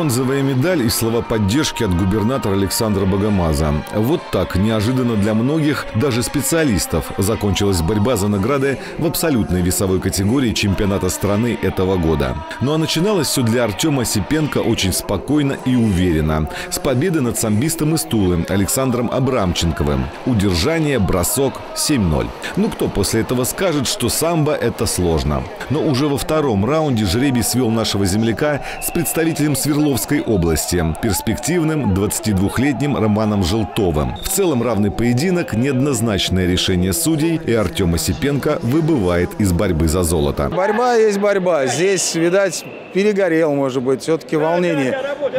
Бронзовая медаль и слова поддержки от губернатора Александра Богомаза. Вот так, неожиданно для многих, даже специалистов, закончилась борьба за награды в абсолютной весовой категории чемпионата страны этого года. Ну а начиналось все для Артема Сипенко очень спокойно и уверенно. С победы над самбистом из Тулы Александром Абрамченковым. Удержание, бросок 7-0. Ну кто после этого скажет, что самбо это сложно. Но уже во втором раунде жребий свел нашего земляка с представителем Свердловской области, перспективным 22-летним Романом Желтовым. В целом равный поединок, неоднозначное решение судей, и Артем Осипенко выбывает из борьбы за золото. Борьба есть борьба. Здесь, видать, перегорел, может быть, все-таки волнение.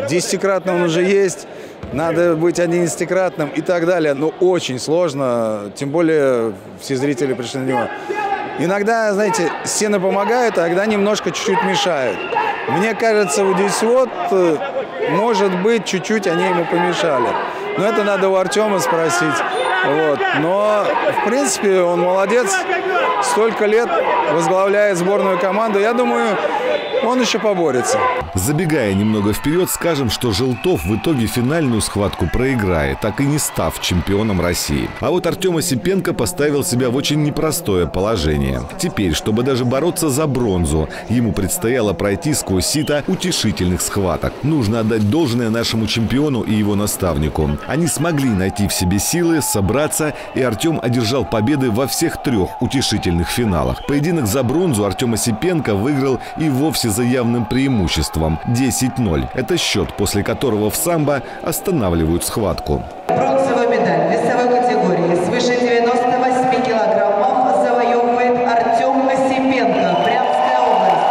Десятикратно он уже есть надо быть одиннадцатикратным и так далее. Но очень сложно, тем более все зрители пришли на него. Иногда, знаете, стены помогают, а иногда немножко чуть-чуть мешают. Мне кажется, вот здесь вот, э, может быть, чуть-чуть они ему помешали. Но это надо у Артема спросить. Вот. Но, в принципе, он молодец. Столько лет возглавляет сборную команду. Я думаю, он еще поборется. Забегая немного вперед, скажем, что Желтов в итоге финальную схватку проиграет, так и не став чемпионом России. А вот Артем Осипенко поставил себя в очень непростое положение. Теперь, чтобы даже бороться за бронзу, ему предстояло пройти сквозь сито утешительных схваток. Нужно отдать должное нашему чемпиону и его наставнику. Они смогли найти в себе силы, собраться, и Артем одержал победы во всех трех утешительных финалах. Поединок за бронзу Артем Осипенко выиграл и вовсе за явным преимуществом – 10-0. Это счет, после которого в самбо останавливают схватку. Бронзовую медаль в весовой категории свыше 98 килограммов завоевывает Артем Осипенко, Брянская область.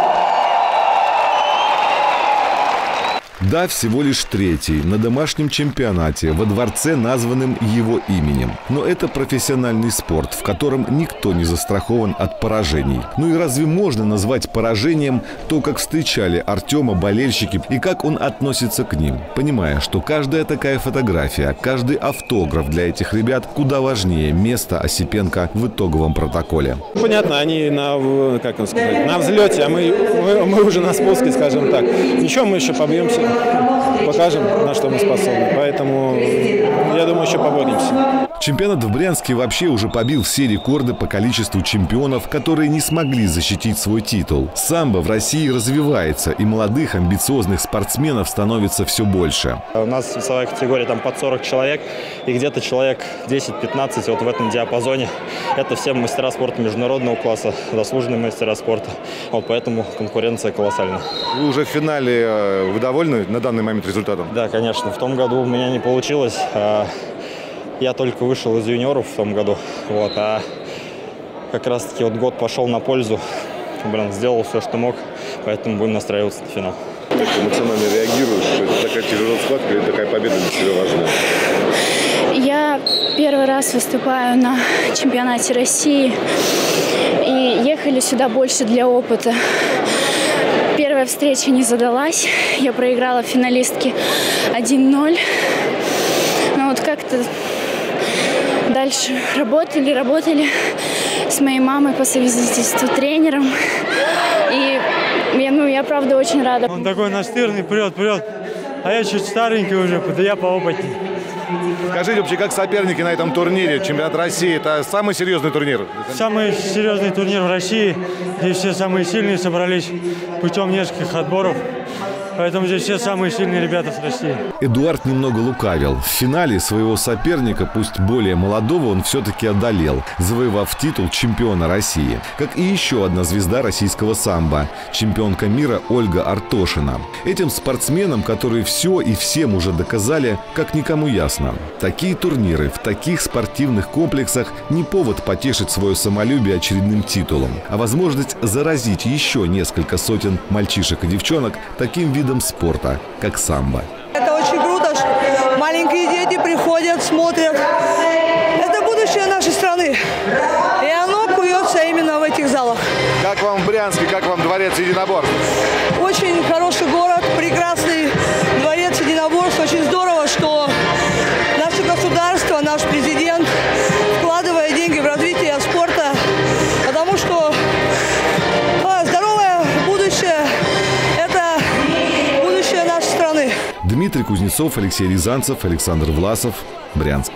Да, всего лишь третий, на домашнем чемпионате, во дворце, названным его именем. Но это профессиональный спорт, в котором никто не застрахован от поражений. Ну и разве можно назвать поражением то, как встречали Артема болельщики и как он относится к ним, понимая, что каждая такая фотография, каждый автограф для этих ребят куда важнее места Осипенко в итоговом протоколе. Понятно, они на, как вам сказать, на взлете, а мы, мы, мы уже на спуске, скажем так. Ничего, мы еще побьемся покажем, на что мы способны. Поэтому, я думаю, еще поборемся. Чемпионат в Брянске вообще уже побил все рекорды по количеству чемпионов, которые не смогли защитить свой титул. Самбо в России развивается, и молодых амбициозных спортсменов становится все больше. У нас весовая категория там под 40 человек, и где-то человек 10-15 вот в этом диапазоне. Это все мастера спорта международного класса, заслуженные мастера спорта. Вот поэтому конкуренция колоссальна. Вы уже в финале, э, вы довольны на данный момент результатом? Да, конечно. В том году у меня не получилось. А я только вышел из юниоров в том году. Вот, а как раз-таки вот год пошел на пользу. Блин, сделал все, что мог, поэтому будем настраиваться на финал. Как эмоционально реагируешь? Это такая тяжелая схватка или такая победа для тебя важна? Я первый раз выступаю на чемпионате России и ехали сюда больше для опыта. Первая встреча не задалась. Я проиграла финалистке 1-0. Но вот как-то дальше работали, работали с моей мамой по совместительству тренером. И я, ну, я правда очень рада. Он такой настырный, прет, прет. А я чуть старенький уже, я поопытнее. Скажите вообще, как соперники на этом турнире? Чемпионат России – это самый серьезный турнир? Самый серьезный турнир в России. Здесь все самые сильные собрались путем нескольких отборов. Поэтому здесь все самые сильные ребята с России. Эдуард немного лукавил. В финале своего соперника, пусть более молодого, он все-таки одолел, завоевав титул чемпиона России. Как и еще одна звезда российского самбо – чемпионка мира Ольга Артошина. Этим спортсменам, которые все и всем уже доказали, как никому ясно. Такие турниры в таких спортивных комплексах не повод потешить свое самолюбие очередным титулом, а возможность заразить еще несколько сотен мальчишек и девчонок таким видом спорта, как самбо. Это очень круто, что маленькие дети приходят, смотрят. Это будущее нашей страны. И оно куется именно в этих залах. Как вам в Брянске, как вам дворец единоборств? Очень хороший город, прекрасный Дмитрий Кузнецов, Алексей Рязанцев, Александр Власов, Брянск.